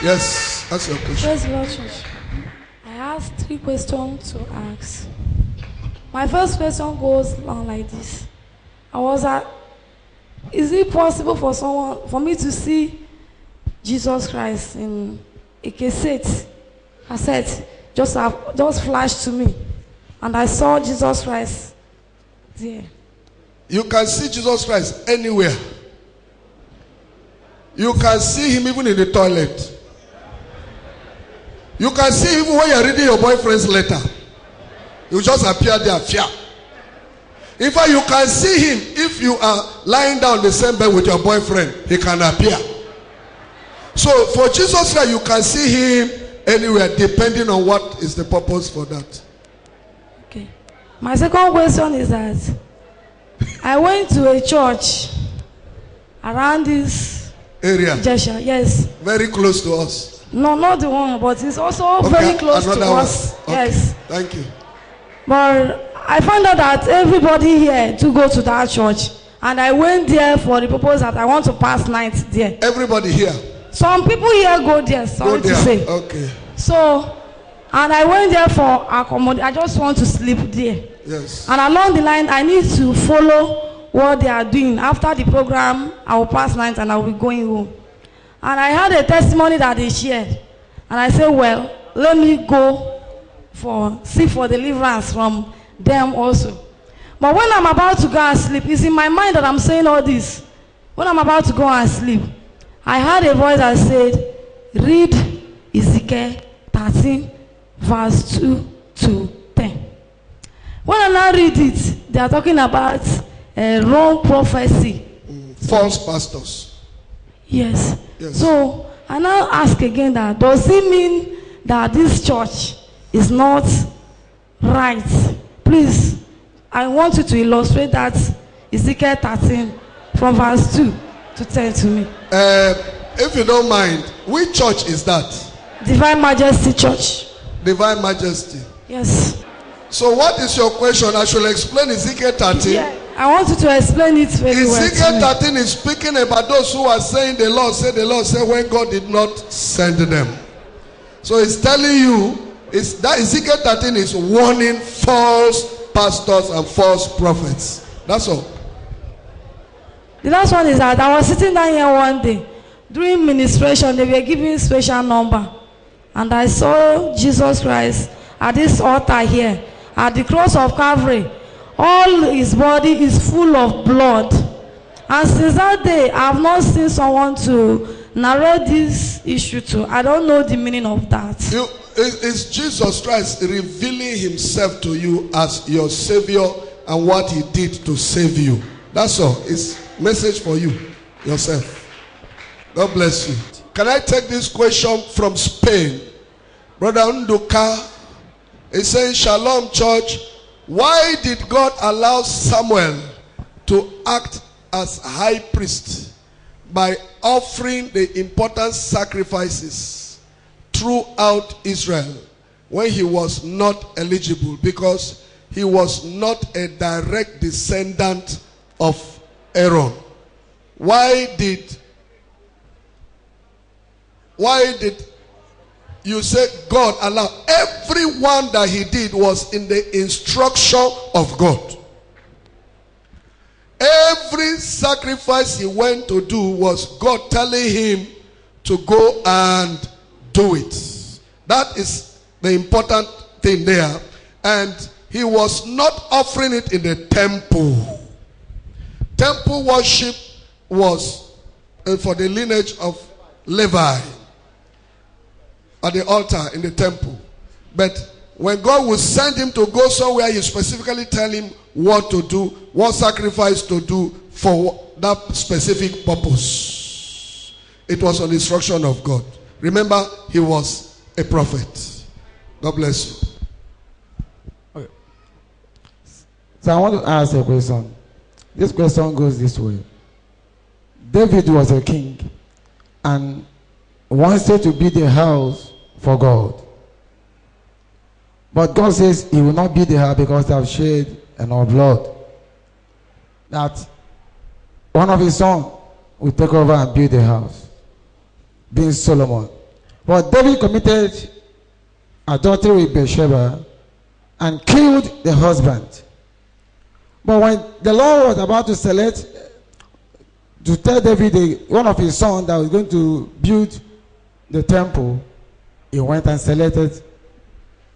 Yes, that's your question. The Lord, church. I have three questions to ask. My first question goes along like this. I was at, is it possible for someone, for me to see Jesus Christ in a cassette? I said, just, have, just flashed to me. And I saw Jesus Christ there. You can see Jesus Christ anywhere. You can see him even in the toilet. You can see even when you're reading your boyfriend's letter. You just appear there, fear. In fact, you can see him if you are lying down the same bed with your boyfriend, he can appear. So for Jesus Christ, you can see him anywhere depending on what is the purpose for that. Okay. My second question is that I went to a church around this Area Jesha. Yes. very close to us. No, not the one, but it's also Okay, very close to one. us. Okay, Yes. Thank you. But I found out that everybody here to go to that church. And I went there for the purpose that I want to pass night there. Everybody here, Some people here go there, sorry go to there. say. Okay. So, and I went there for accommodation. I just want to sleep there. Yes. And along the line, I need to follow what they are doing. After the program, I will pass night and I will be going home. And I had a testimony that they shared. And I said, well, let me go for seek for deliverance from them also. But when I'm about to go and sleep, it's in my mind that I'm saying all this. When I'm about to go and sleep, I heard a voice that said, read Ezekiel 13, verse 2 to 10. When I now read it, they are talking about a wrong prophecy. False pastors. Yes. Yes. So I now ask again that does it mean that this church is not right? Please, I want you to illustrate that Ezekiel 13 from verse 2 to 10 to me. Uh, if you don't mind, which church is that? Divine Majesty Church. Divine Majesty. Yes. So, what is your question? I should explain Ezekiel 13. Yeah. I want you to explain it very well. Ezekiel to me. 13 is speaking about those who are saying the Lord said the Lord said when God did not send them. So it's telling you it's that Ezekiel 13 is warning false pastors and false prophets. That's all. The last one is that I was sitting down here one day during ministration. They were giving special number, and I saw Jesus Christ at this altar here at the cross of Calvary. All his body is full of blood, and since that day, I have not seen someone to narrate this issue to. I don't know the meaning of that. You, it's Jesus Christ revealing himself to you as your savior and what he did to save you. That's all. It's message for you yourself. God bless you. Can I take this question from Spain? Brother Nduka is saying, Shalom Church. Why did God allow Samuel to act as high priest by offering the important sacrifices throughout Israel when he was not eligible because he was not a direct descendant of Aaron? Why did why did you say God allowed everyone that he did was in the instruction of God. Every sacrifice he went to do was God telling him to go and do it. That is the important thing there. And he was not offering it in the temple. Temple worship was uh, for the lineage of Levi at the altar in the temple. But when God will send him to go somewhere, he specifically tell him what to do, what sacrifice to do for that specific purpose. It was an instruction of God. Remember, he was a prophet. God bless you. Okay. So I want to ask a question. This question goes this way. David was a king and wanted to build a house for God. But God says he will not build the house because they have shed enough blood. That one of his sons will take over and build the house, being Solomon. But David committed adultery with Bathsheba and killed the husband. But when the Lord was about to select, to tell David, one of his sons, that was going to build the temple, he went and selected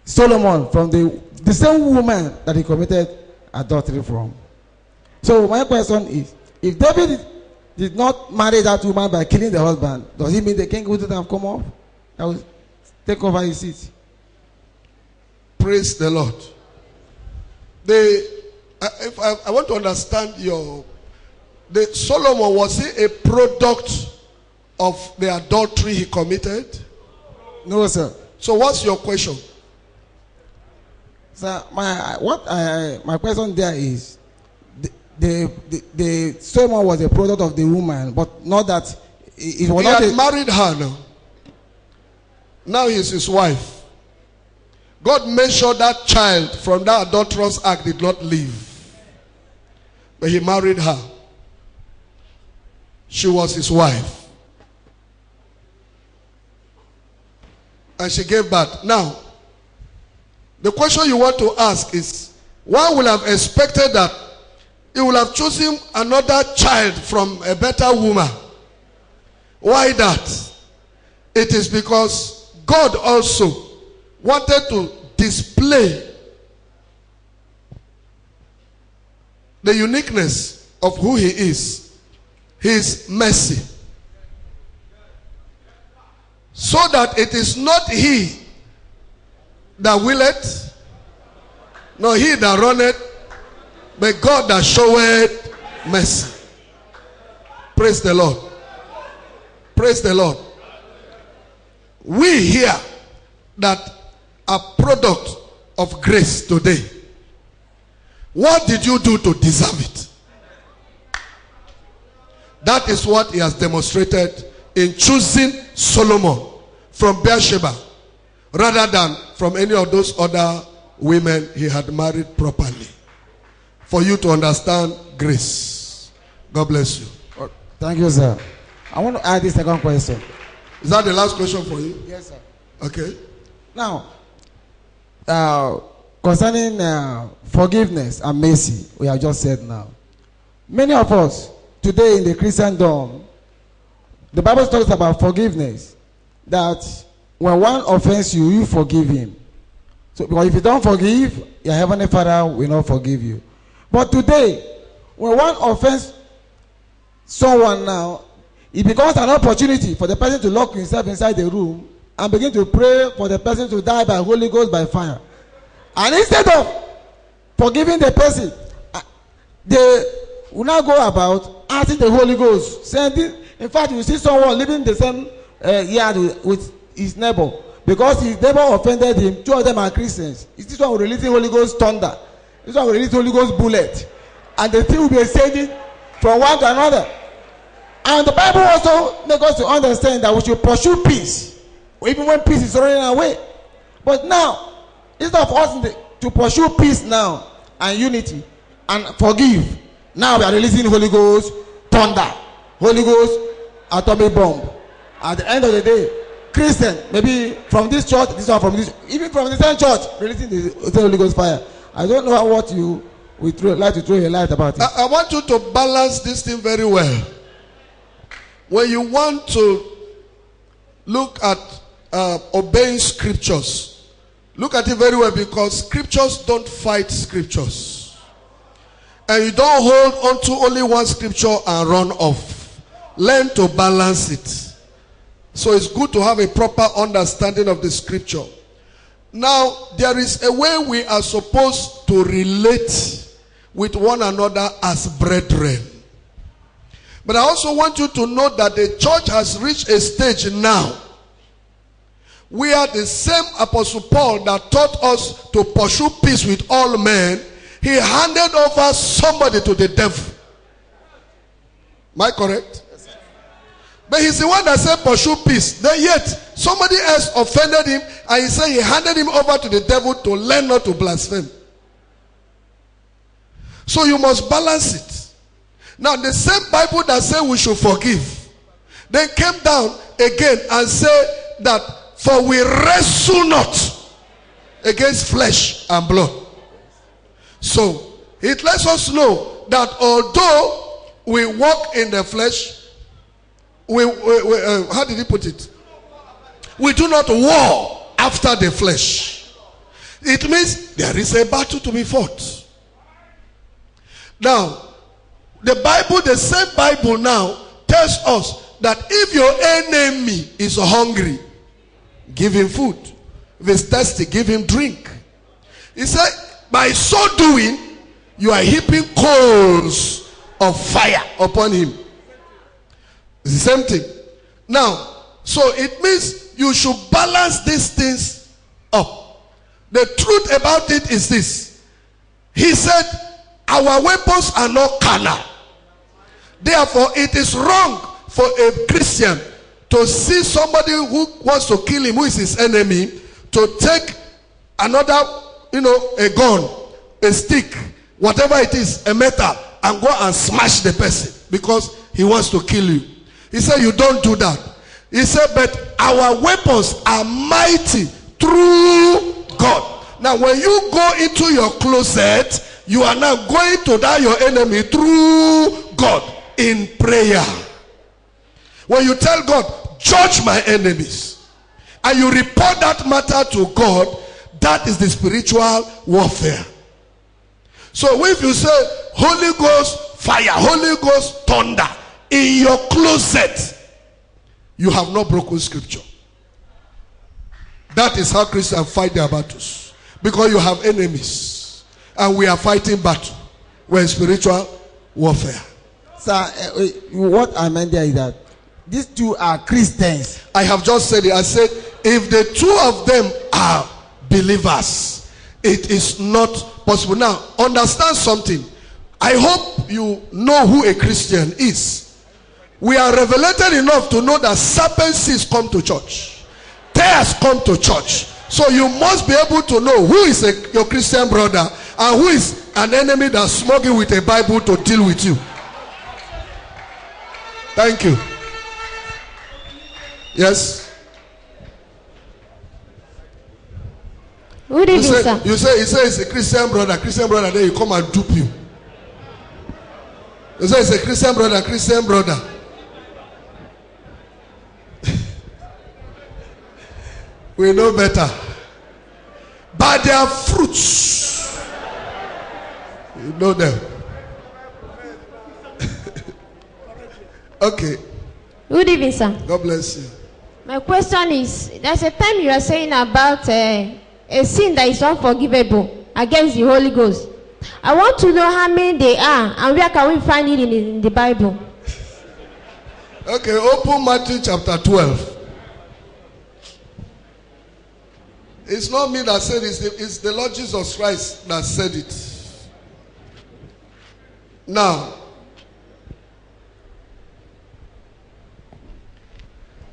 Solomon from the, the same woman that he committed adultery from. So my question is, if David did not marry that woman by killing the husband, does it mean the king wouldn't have come off? Take over his seat. Praise the Lord. The, if I, I want to understand your. The Solomon was he a product of the adultery he committed? No, sir. So what's your question? Sir, my what I my question there is, the the the, the Solomon was a product of the woman, but not that it, it was He not had a, married her now. Now he's his wife. God made sure that child from that adulterous act did not live. But he married her. She was his wife. And she gave birth. Now, the question you want to ask is one will have expected that he will have chosen another child from a better woman. Why that? It is because God also wanted to display the uniqueness of who He is, His mercy. So that it is not He that willeth, nor He that runneth, but God that showeth mercy. Praise the Lord. Praise the Lord. We here that are product of grace today. What did you do to deserve it? That is what he has demonstrated in choosing Solomon from Beersheba rather than from any of those other women he had married properly. For you to understand grace. God bless you. Thank you, sir. I want to add this second question. Is that the last question for you? Yes, sir. Okay. Now, uh, concerning uh, forgiveness and mercy, we have just said now. Many of us today in the Christendom, the Bible talks about forgiveness. That when one offends you, you forgive him. So, because if you don't forgive, your heavenly Father will not forgive you. But today, when one offends someone now, it becomes an opportunity for the person to lock himself inside the room and begin to pray for the person to die by Holy Ghost by fire. And instead of forgiving the person, uh, they will now go about asking the Holy Ghost. Sending, in fact, you see someone living the same uh, yard with, with his neighbor because his neighbor offended him. Two of them are Christians. Is this one release Holy Ghost thunder? This one will release Holy Ghost bullet, and the thing will be exchanging from one to another. And the Bible also makes us to understand that we should pursue peace, even when peace is running away. But now, instead of us to pursue peace now and unity and forgive, now we are releasing Holy Ghost thunder, Holy Ghost atomic bomb. At the end of the day, Christian, maybe from this church, this one from this, even from the same church, releasing the Holy Ghost fire. I don't know what you would like to throw a light about it. I, I want you to balance this thing very well. When you want to look at uh, obeying scriptures, look at it very well because scriptures don't fight scriptures. And you don't hold on to only one scripture and run off. Learn to balance it. So it's good to have a proper understanding of the scripture. Now, there is a way we are supposed to relate with one another as brethren. But I also want you to know that the church has reached a stage now where the same Apostle Paul that taught us to pursue peace with all men, he handed over somebody to the devil. Am I correct? But he's the one that said pursue peace. Then yet somebody else offended him and he said he handed him over to the devil to learn not to blaspheme. So you must balance it. Now the same Bible that said we should forgive, then came down again and said that For we wrestle not against flesh and blood. So it lets us know that although we walk in the flesh, we, we, we uh, how did he put it? We do not war after the flesh. It means there is a battle to be fought. Now, the Bible, the same Bible now, tells us that if your enemy is hungry, give him food. If he's thirsty, give him drink. He said, by so doing, you are heaping coals of fire upon him. It's the same thing. Now, so it means you should balance these things up. The truth about it is this. He said, Our weapons are not carnal. Therefore, it is wrong for a Christian to see somebody who wants to kill him, who is his enemy, to take another, you know, a gun, a stick, whatever it is, a metal, and go and smash the person because he wants to kill you. He said, You don't do that. He said, But our weapons are mighty through God. Now, when you go into your closet, you are now going to die your enemy through God in prayer. When you tell God, Judge my enemies, and you report that matter to God, that is the spiritual warfare. So if you say Holy Ghost fire, Holy Ghost thunder in your closet, you have not broken scripture. That is how Christians fight their battles. Because you have enemies. And we are fighting battle. We're in spiritual warfare. Sir, uh, what I meant there is that these two are Christians. I have just said it. I said, if the two of them are believers, it is not possible. Now, understand something. I hope you know who a Christian is. We are revelated enough to know that serpent seeds come to church, tares come to church. So you must be able to know who is a, your Christian brother and who is an enemy that's smoking with a Bible to deal with you. Thank you. Yes. Good You say, sir. you say, you say it's a Christian brother, Christian brother, then you come and dupe you. You say it's a Christian brother, Christian brother. We know better. By their fruits, you know them. okay, Good evening, sir. God bless you. My question is there's a time you are saying about uh, a sin that is unforgivable against the Holy Ghost. I want to know how many they are and where can we find it in in the Bible. Okay, open Matthew chapter 12. It's not me that said it, it's the, the Lord Jesus Christ that said it. Now,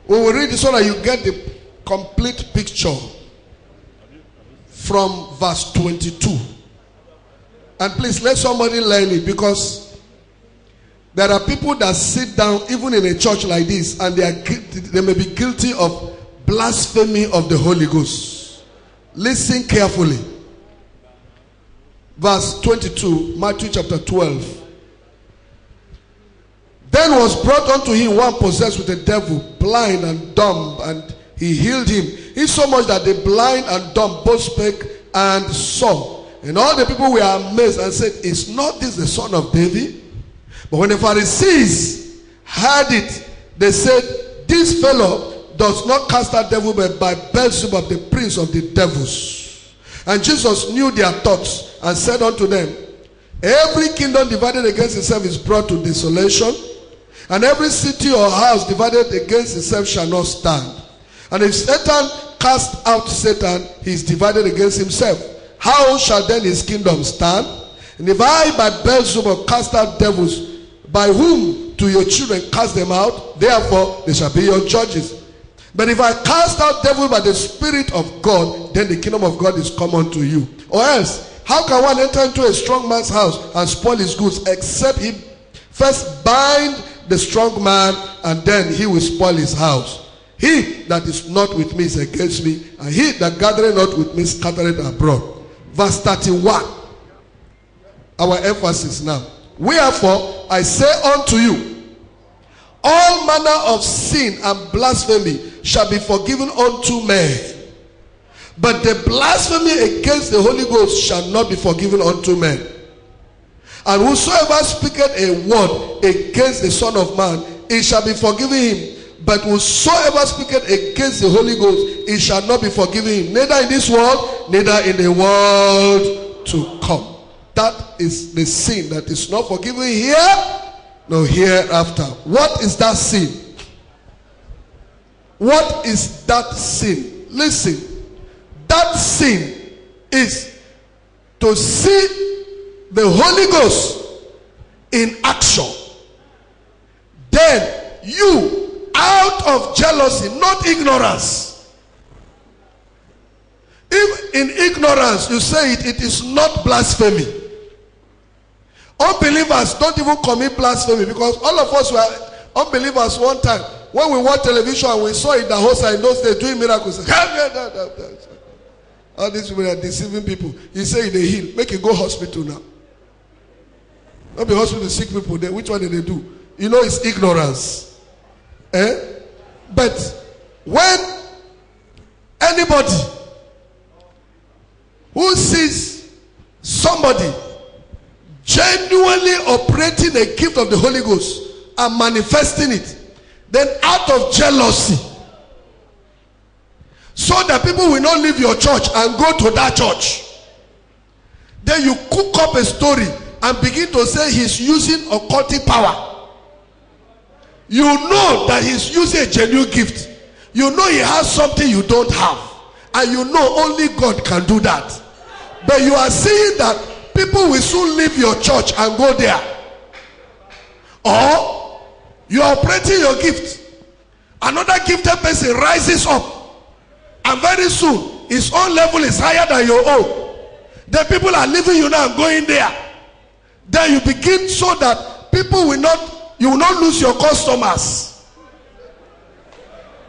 we will read this so that you get the complete picture from verse 22. And please let somebody learn it because there are people that sit down even in a church like this and they are they may be guilty of blasphemy of the Holy Ghost. Listen carefully. Verse 22, Matthew chapter 12. Then was brought unto him one possessed with a devil, blind and dumb, and he healed him. He so much that the blind and dumb both spake and saw. And all the people were amazed and said, Is not this the son of David? But when the Pharisees heard it, they said, This fellow does not cast out devil but by Beelzebub, the prince of the devils. And Jesus knew their thoughts and said unto them, Every kingdom divided against itself is brought to desolation, and every city or house divided against itself shall not stand. And if Satan cast out Satan, he is divided against himself. How shall then his kingdom stand? And if I by Beelzebub cast out devils, by whom do your children cast them out? Therefore they shall be your judges. But if I cast out devils by the Spirit of God, then the kingdom of God is come unto you. Or else, how can one enter into a strong man's house and spoil his goods, except he first bind the strong man, and then he will spoil his house? He that is not with me is against me, and he that gathereth not with me scattereth abroad. Verse 31. Our emphasis now. Wherefore I say unto you, all manner of sin and blasphemy shall be forgiven unto men. But the blasphemy against the Holy Ghost shall not be forgiven unto men. And whosoever speaketh a word against the Son of Man, it shall be forgiven him. But whosoever speaketh against the Holy Ghost, it shall not be forgiven him, neither in this world, neither in the world to come. That is the sin that is not forgiven here, no hereafter. What is that sin? What is that sin? Listen, that sin is to see the Holy Ghost in action. Then you, out of jealousy, not ignorance. If in ignorance you say it, it is not blasphemy. Unbelievers don't even commit blasphemy because all of us were unbelievers one time. When we watch television and we saw in the host in those days doing miracles. All these people are deceiving people. He say they heal. Make it go hospital now. Not be hospital sick people. Then which one did they do? You know it's ignorance. Eh? But when anybody who sees somebody genuinely operating a gift of the Holy Ghost and manifesting it, then out of jealousy, so that people will not leave your church and go to that church, then you cook up a story and begin to say he's using occultic power. You know that he's using a genuine gift. You know he has something you don't have. And you know only God can do that. But you are seeing that people will soon leave your church and go there. Or you are operating your gift. Another gifted person rises up. And very soon his own level is higher than your own. The people are leaving you now and going there. Then you begin so that people will not, you will not lose your customers.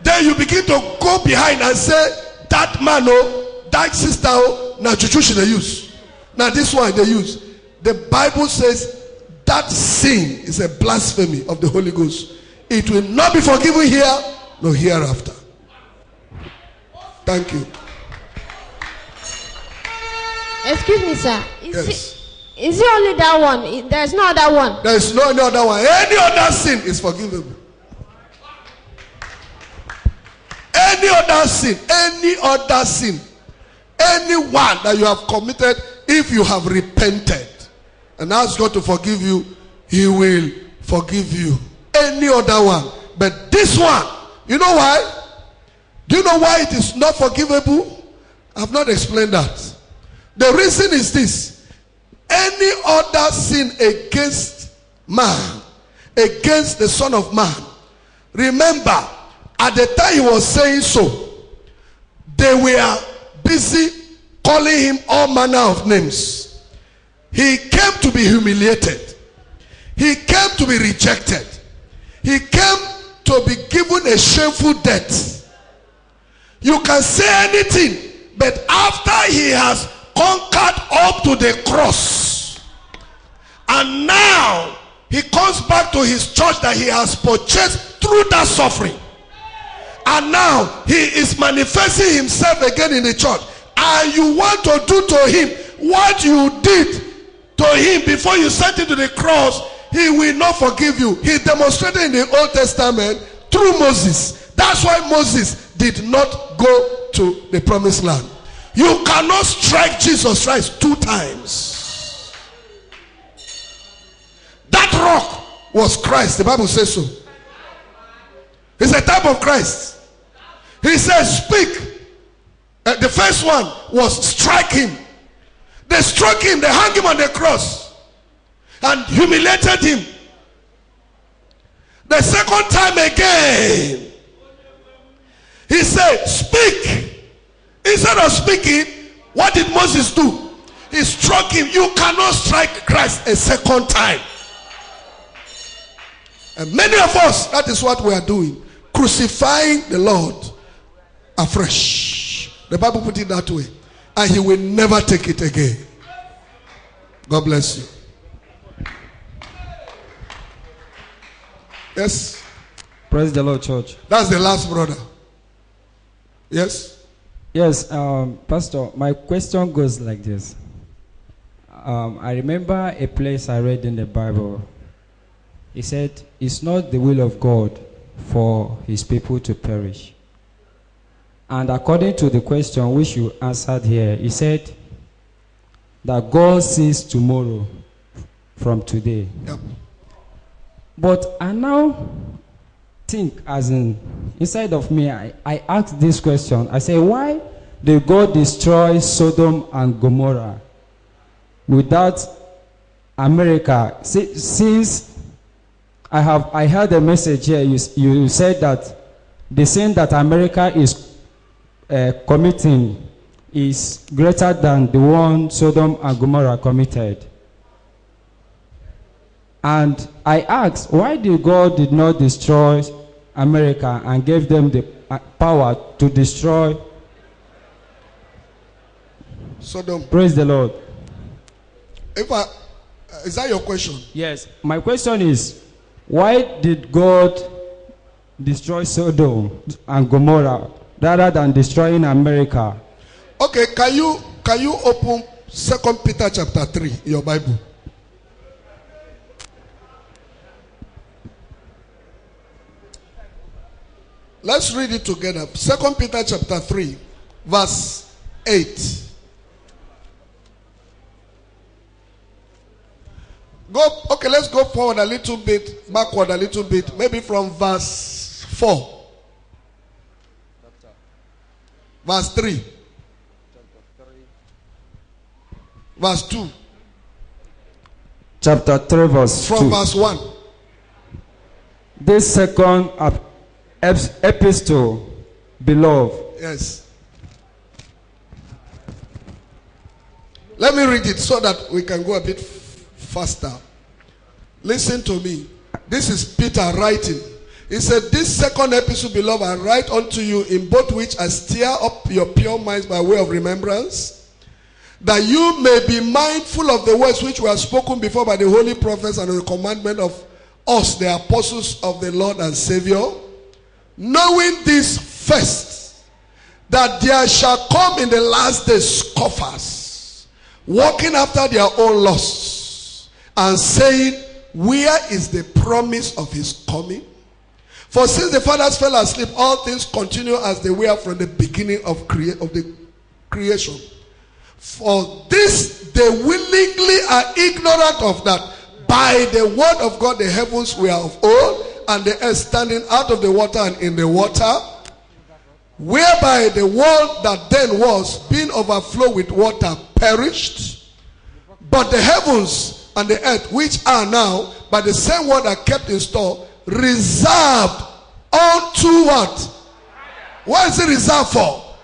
Then you begin to go behind and say, that man, oh, that sister, oh, now juju should they use. Now this one they use. The Bible says that sin is a blasphemy of the Holy Ghost. It will not be forgiven here, nor hereafter. Thank you. Excuse me, sir. Is, Yes. it, is it only that one? There's no other one. There is no other one. Any other sin is forgivable. Any other sin, any other sin, any one that you have committed, if you have repented and asked God to forgive you, He will forgive you. Any other one. But this one, you know why? Do you know why it is not forgivable? I've not explained that. The reason is this any other sin against man, against the Son of Man, remember, at the time he was saying so, they were busy calling him all manner of names. He came to be humiliated, he came to be rejected, he came to be given a shameful death. You can say anything, but after he has conquered up to the cross, and now he comes back to his church that he has purchased through that suffering. And now he is manifesting himself again in the church. And you want to do to him what you did to him before you sent him to the cross, he will not forgive you. He demonstrated in the Old Testament through Moses. That's why Moses did not go to the promised land. You cannot strike Jesus Christ two times. That rock was Christ. The Bible says so. It's a type of Christ. He says, Speak. Uh, the first one was strike him. They struck him, they hung him on the cross and humiliated him. The second time again, he said, Speak. Instead of speaking, what did Moses do? He struck him. You cannot strike Christ a second time. And many of us, that is what we are doing. crucifying the Lord afresh. The Bible put it that way. And he will never take it again. God bless you. Yes, Praise the Lord, church. that's the last brother. Yes. Yes, um, Pastor, my question goes like this. Um, I remember a place I read in the Bible. He said, It's not the will of God for his people to perish. And according to the question which you answered here, he said that God sees tomorrow from today. Yep. But I now think, as in inside of me, I, I asked this question. I say, why did God destroy Sodom and Gomorrah without America? Si- Since I have I heard a message here, you, you said that the sin that America is uh, committing is greater than the one Sodom and Gomorrah committed. And I asked, why did God did not destroy America and gave them the uh, power to destroy? Sodom. Praise the Lord. If I, is that your question? Yes. My question is, why did God destroy Sodom and Gomorrah rather than destroying America? Okay, can you can you open Second Peter chapter three in your Bible? Let's read it together. Second Peter chapter three, verse eight. Go okay, let's go forward a little bit, backward a little bit, maybe from verse four. Verse 3. Verse 2. Chapter 3, verse From 2. verse 1. This second ep- ep- epistle, beloved, Yes. Let me read it so that we can go a bit faster. Listen to me. This is Peter writing. He said, This second epistle, beloved, I write unto you, in both which I stir up your pure minds by way of remembrance, that you may be mindful of the words which were spoken before by the holy prophets and the commandment of us, the apostles of the Lord and Savior, knowing this first, that there shall come in the last days scoffers, walking after their own lusts, and saying, Where is the promise of his coming? For since the fathers fell asleep, all things continue as they were from the beginning of, crea- of the creation. For this they willingly are ignorant of that by the word of God the heavens were of old, and the earth standing out of the water and in the water, whereby the world that then was, being overflowed with water, perished. But the heavens and the earth, which are now by the same word are kept in store, reserved unto what? What is it reserved for?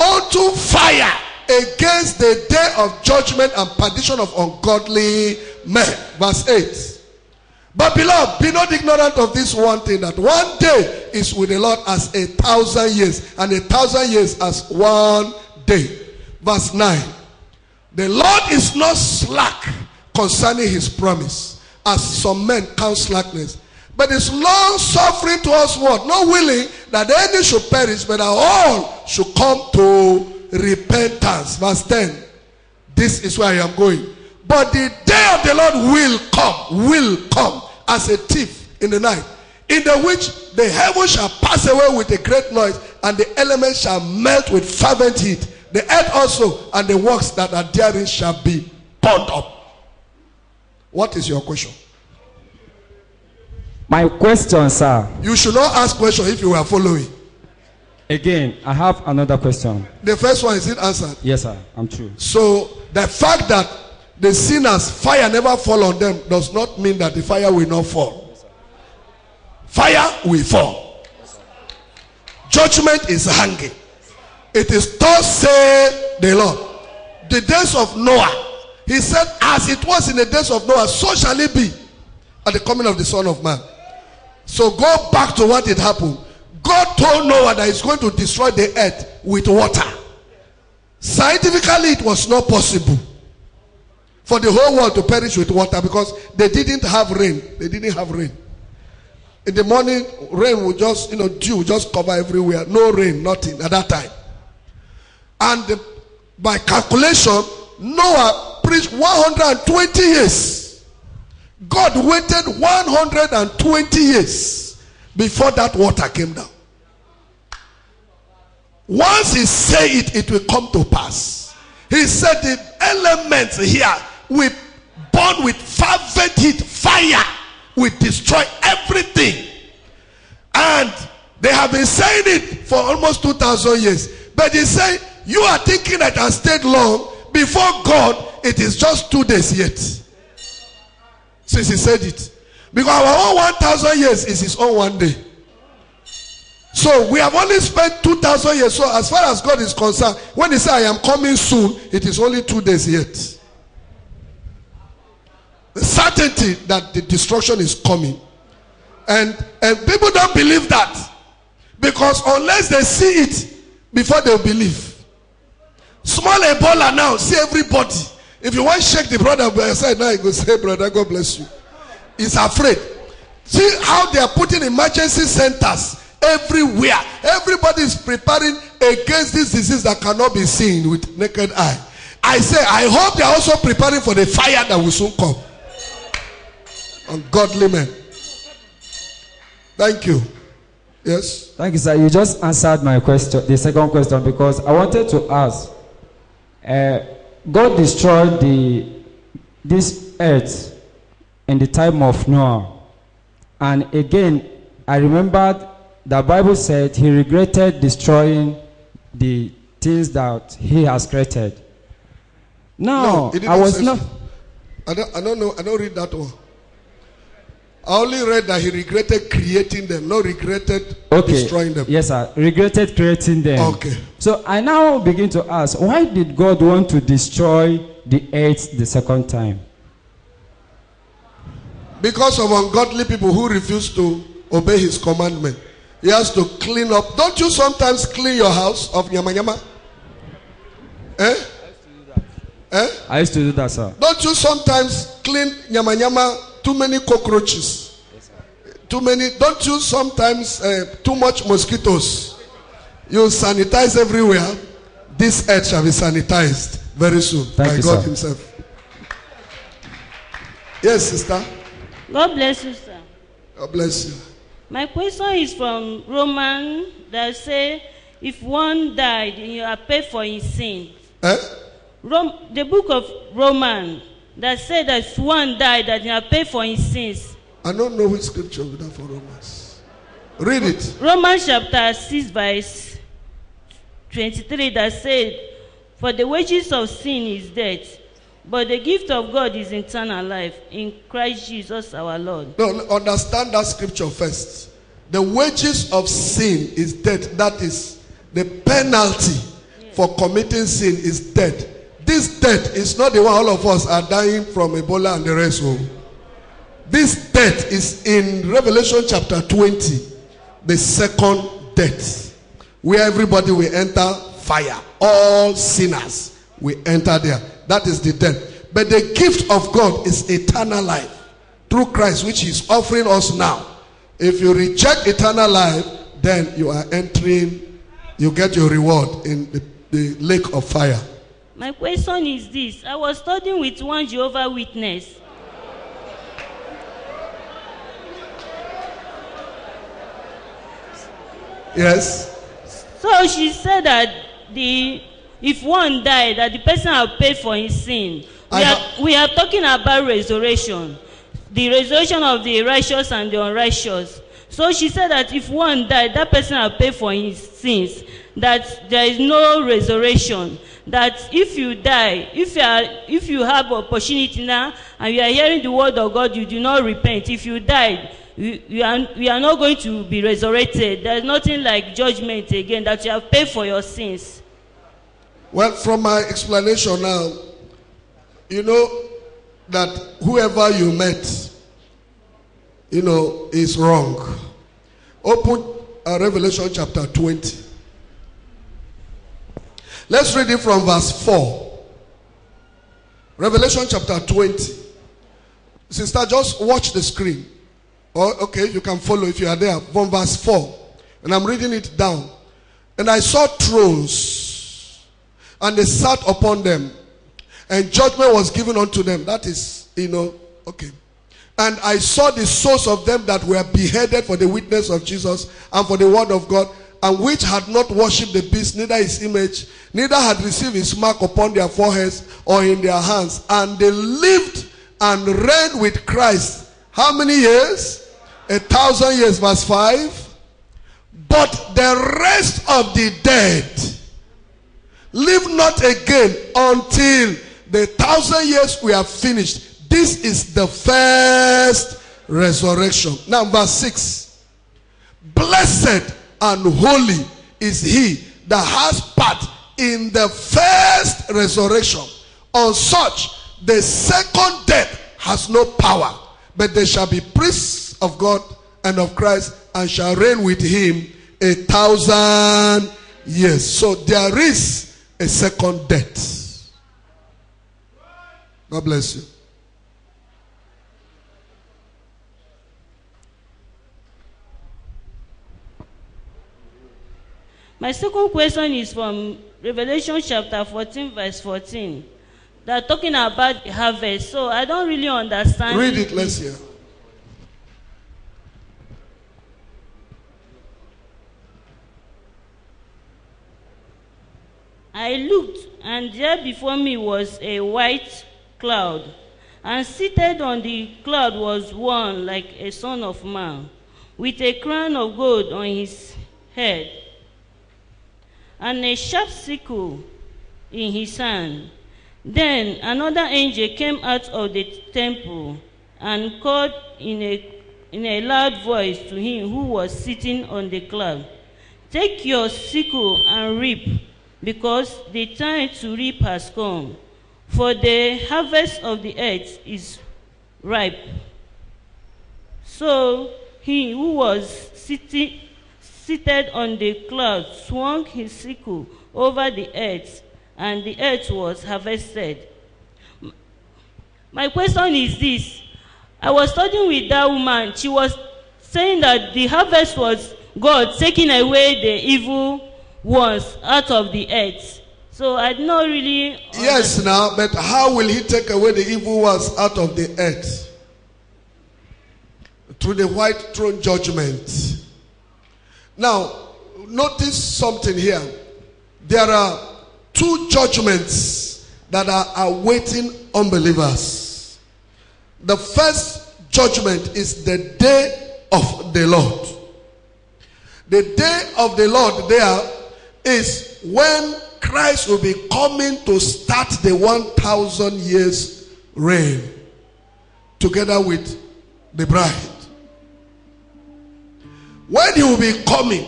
Unto fire against the day of judgment and perdition of ungodly men. Verse 8. But beloved, be not ignorant of this one thing that one day is with the Lord as a thousand years, and a thousand years as one day. Verse 9. The Lord is not slack concerning his promise, as some men count slackness, but it's long suffering to us what? Not willing that any should perish, but that all should come to repentance. Verse 10. This is where I am going. But the day of the Lord will come, will come as a thief in the night, in the which the heavens shall pass away with a great noise, and the elements shall melt with fervent heat. The earth also and the works that are therein shall be burned up. What is your question? My question, sir. You should not ask question if you were following. Again, I have another question. The first one is it answered. Yes, sir. I'm true. So the fact that the sinners fire never fall on them does not mean that the fire will not fall. Fire will fall. Judgment is hanging. It is thus say the Lord. The days of Noah, he said, as it was in the days of Noah, so shall it be at the coming of the Son of Man. So go back to what it happened. God told Noah that he's going to destroy the earth with water. Scientifically, it was not possible for the whole world to perish with water because they didn't have rain. They didn't have rain. In the morning, rain will just, you know, dew just cover everywhere. No rain, nothing at that time. And the, by calculation, Noah preached 120 years. God waited 120 years before that water came down. Once he say it, it will come to pass. He said the elements here will burn with fervent heat, fire will destroy everything. And they have been saying it for almost 2,000 years. But he say, you are thinking that I stayed long. Before God, it is just two days yet. Since he said it. Because our own 1,000 years is his own one day. So we have only spent 2,000 years. So as far as God is concerned, when he said, I am coming soon, it is only two days yet. The certainty that the destruction is coming. And, and people don't believe that. Because unless they see it before they'll believe. Small Ebola now, see everybody. If you want to shake the brother by your side now, you go say, brother, God bless you. He's afraid. See how they are putting emergency centers everywhere. Everybody is preparing against this disease that cannot be seen with naked eye. I say, I hope they are also preparing for the fire that will soon come. Ungodly men. Thank you. Yes. Thank you, sir. You just answered my question, the second question, because I wanted to ask. Uh, God destroyed the this earth in the time of Noah, and again, I remembered the Bible said He regretted destroying the things that He has created. Now, didn't I was not. I don't, I don't know. I don't read that one. I only read that he regretted creating them, not regretted Okay. destroying them. Yes, sir. Regretted creating them. Okay. So I now begin to ask, why did God want to destroy the earth the second time? Because of ungodly people who refuse to obey his commandment. He has to clean up. Don't you sometimes clean your house of yama yama? Eh? Eh? I used to do that, sir. Don't you sometimes clean yama yama too many cockroaches? Too many. Don't you sometimes uh, too much mosquitoes? You sanitize everywhere. This earth shall be sanitized very soon Thank by you, God sir. Himself. Yes, sister. God bless you, sir. God bless you. My question is from Roman that say, if one died you are paid for his sin. Eh? Rom, the book of Roman that said that one died that you are paid for his sins. I don't know which scripture is that for Romans. Read it. Romans chapter 6 verse 23 that said, For the wages of sin is death, but the gift of God is eternal life in Christ Jesus our Lord. No, understand that scripture first. The wages of sin is death. That is the penalty for committing sin is death. This death is not the one all of us are dying from Ebola and the rest. Oh. This death is in Revelation chapter 20, the second death, where everybody will enter fire. All sinners will enter there. That is the death. But the gift of God is eternal life through Christ, which He is offering us now. If you reject eternal life, then you are entering, you get your reward in the, the lake of fire. My question is this I was studying with one Jehovah Witness. Yes? So she said that the if one died, that the person have paid for his sin. We are, we are talking about resurrection, the resurrection of the righteous and the unrighteous. So she said that if one died, that person have paid for his sins. That there is no resurrection. That if you die, if you are, if you have opportunity now and you are hearing the word of God, you do not repent. If you died, you, you, are, you are not going to be resurrected. There is nothing like judgment again. That you have paid for your sins. Well, from my explanation now, you know that whoever you met, you know, is wrong. Open uh, Revelation chapter 20. Let's read it from verse 4. Revelation chapter 20. Sister, just watch the screen. Oh, okay, you can follow if you are there. From verse 4. And I'm reading it down. And I saw thrones, and they sat upon them, and judgment was given unto them. That is, you know, okay. And I saw the souls of them that were beheaded for the witness of Jesus and for the word of God, and which had not worshipped the beast, neither his image, neither had received his mark upon their foreheads or in their hands. And they lived and reigned with Christ. How many years? A thousand years, verse 5. But the rest of the dead live not again until the thousand years we have finished. This is the first resurrection. Now, verse 6. Blessed and holy is he that has part in the first resurrection. On such, the second death has no power, but they shall be priests of God and of Christ and shall reign with him a thousand years. So there is a second death. God bless you. My second question is from Revelation chapter 14, verse 14. They're talking about the harvest, so I don't really understand. Read it, let's hear. I looked, and there before me was a white cloud, and seated on the cloud was one like a son of man, with a crown of gold on his head, and a sharp sickle in his hand. Then another angel came out of the temple and called in a, in a loud voice to him who was sitting on the cloud Take your sickle and reap, because the time to reap has come, for the harvest of the earth is ripe. So he who was sitting, seated on the cloud swung his sickle over the earth, and the earth was harvested. My question is this. I was studying with that woman. She was saying that the harvest was God taking away the evil ones out of the earth. So I did not really. Yes, now, but how will he take away the evil ones out of the earth? Through the white throne judgment. Now, notice something here. There are two judgments that are awaiting unbelievers. The first judgment is the day of the Lord. The day of the Lord there is when Christ will be coming to start the 1,000 years reign together with the bride. When he will be coming,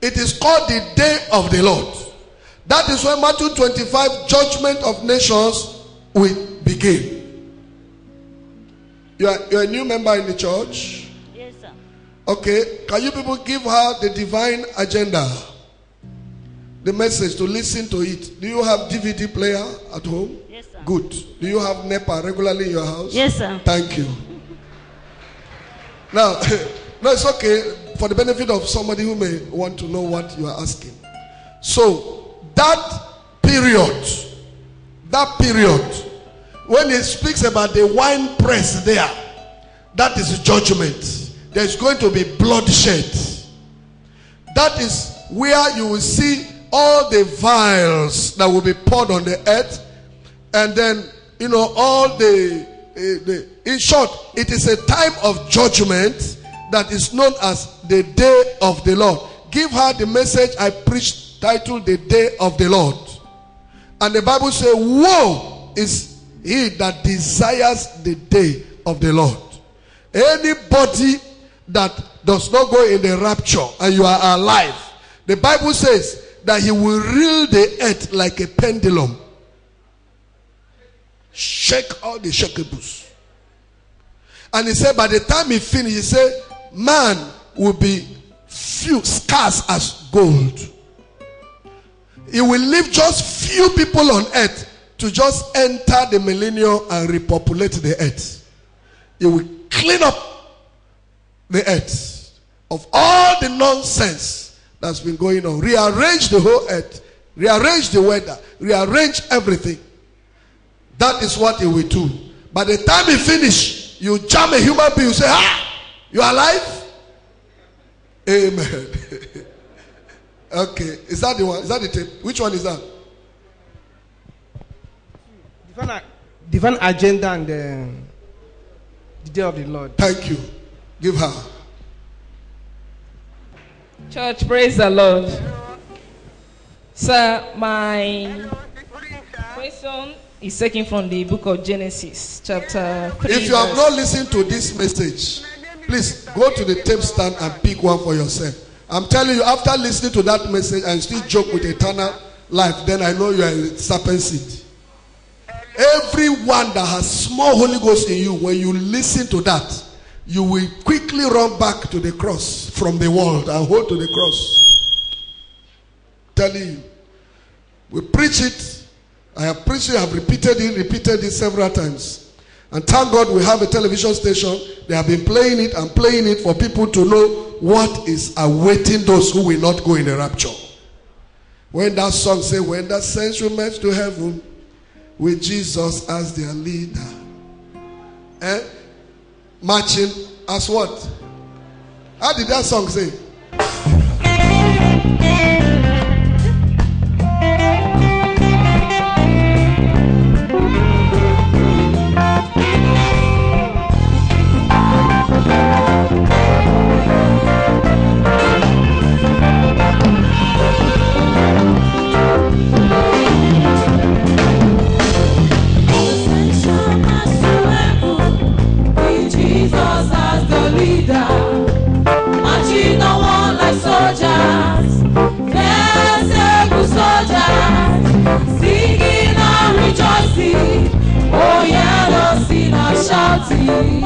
it is called the day of the Lord. That is when Matthew 25 judgment of nations will begin. You are, you are a new member in the church. Yes, sir. Okay, can you people give her the divine agenda? The message to listen to it. Do you have DVD player at home? Yes, sir. Good. Do you have NEPA regularly in your house? Yes, sir. Thank you. Now, no, it's okay for the benefit of somebody who may want to know what you are asking. So, that period, that period, when it speaks about the wine press there, that is judgment. There's going to be bloodshed. That is where you will see all the vials that will be poured on the earth, and then you know all the, eh, the in short, it is a time of judgment that is known as the day of the Lord. Give her the message I preached titled The Day of the Lord. And the Bible says, Woe is he that desires the day of the Lord. Anybody that does not go in the rapture and you are alive, the Bible says that he will reel the earth like a pendulum. Shake all the shakables. And he said, by the time he finished, he said, man will be few scarce as gold. He will leave just few people on earth to just enter the millennium and repopulate the earth. He will clean up the earth of all the nonsense that's been going on. Rearrange the whole earth, rearrange the weather, rearrange everything. That is what he will do. By the time he finish, you jam a human being, you say, Ah, you are alive? Amen. okay. Is that the one? Is that the tape? Which one is that? Divine, divine agenda and uh, the day of the Lord. Thank you. Give her. Church, praise the Lord. Sir, my question is taken from the book of Genesis, chapter 3. If you have not listened to this message, please go to the tape stand and pick one for yourself. I'm telling you, after listening to that message and still joke with eternal life, then I know you are a serpent seed. Everyone that has small Holy Ghost in you, when you listen to that, you will quickly run back to the cross from the world and hold to the cross. Telling you. We preach it. I have preached it, I have repeated it, repeated it several times. And thank God we have a television station. They have been playing it and playing it for people to know what is awaiting those who will not go in the rapture. When that song say, when saints will march to heaven with Jesus as their leader. Eh? Marching as what? How did that song say? Shouting.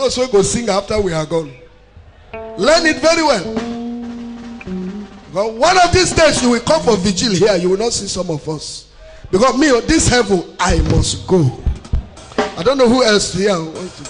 those who go sing after we are gone. Learn it very well. But one of these days you will come for vigil here. You will not see some of us. Because me, this heaven, I must go. I don't know who else here wants to